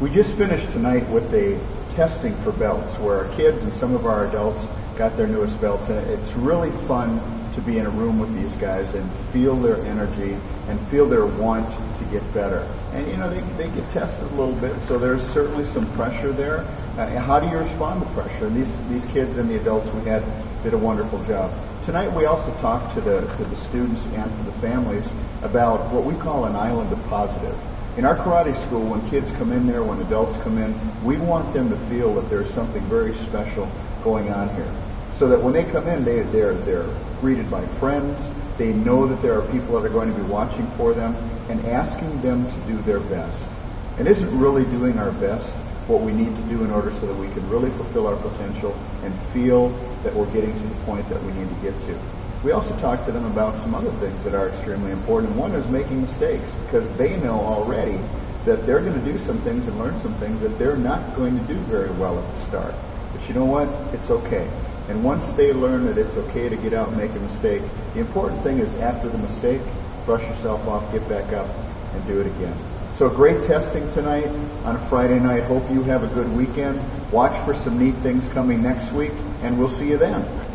We just finished tonight with a testing for belts where our kids and some of our adults got their newest belts and it's really fun to be in a room with these guys and feel their energy and feel their want to get better. And you know, they, they get tested a little bit, so there's certainly some pressure there. Uh, how do you respond to pressure? And these, these kids and the adults we had did a wonderful job. Tonight we also talked to the, to the students and to the families about what we call an island of positive. In our karate school, when kids come in there, when adults come in, we want them to feel that there's something very special going on here. So that when they come in, they, they're, they're greeted by friends, they know that there are people that are going to be watching for them, and asking them to do their best. And isn't really doing our best what we need to do in order so that we can really fulfill our potential and feel that we're getting to the point that we need to get to. We also talked to them about some other things that are extremely important. One is making mistakes because they know already that they're going to do some things and learn some things that they're not going to do very well at the start. But you know what? It's okay. And once they learn that it's okay to get out and make a mistake, the important thing is after the mistake, brush yourself off, get back up, and do it again. So great testing tonight on a Friday night. Hope you have a good weekend. Watch for some neat things coming next week, and we'll see you then.